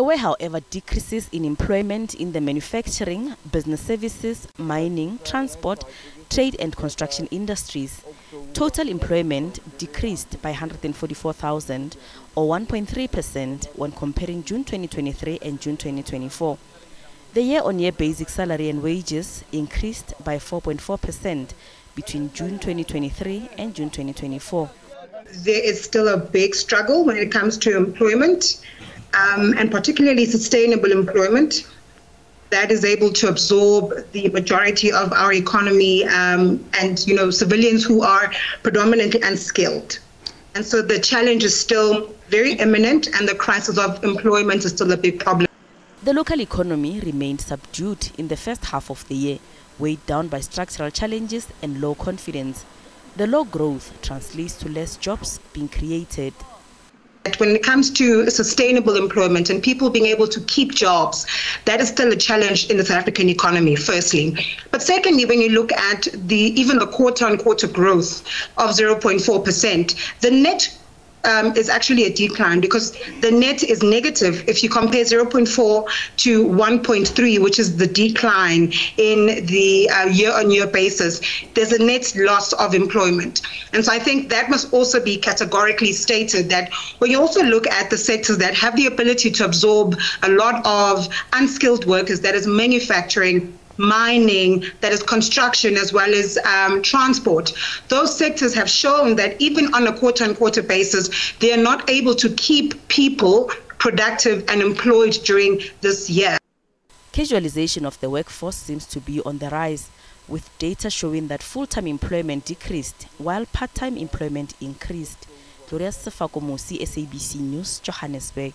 There however, decreases in employment in the manufacturing, business services, mining, transport, trade and construction industries. Total employment decreased by 144,000 or 1.3% when comparing June 2023 and June 2024. The year-on-year basic salary and wages increased by 4.4% between June 2023 and June 2024. There is still a big struggle when it comes to employment um, and particularly sustainable employment that is able to absorb the majority of our economy um, and you know civilians who are predominantly unskilled. And so the challenge is still very imminent and the crisis of employment is still a big problem. The local economy remained subdued in the first half of the year weighed down by structural challenges and low confidence. The low growth translates to less jobs being created when it comes to sustainable employment and people being able to keep jobs, that is still a challenge in the South African economy, firstly. But secondly, when you look at the even the quarter on quarter growth of 0.4%, the net um, is actually a decline because the net is negative if you compare 0.4 to 1.3, which is the decline in the uh, year on year basis. There's a net loss of employment. And so I think that must also be categorically stated that when you also look at the sectors that have the ability to absorb a lot of unskilled workers, that is manufacturing, mining, that is construction, as well as um, transport. Those sectors have shown that even on a quarter on quarter basis, they are not able to keep people productive and employed during this year. Casualization of the workforce seems to be on the rise, with data showing that full time employment decreased while part time employment increased. Gloria Sefakomosi, SABC News, Johannesburg.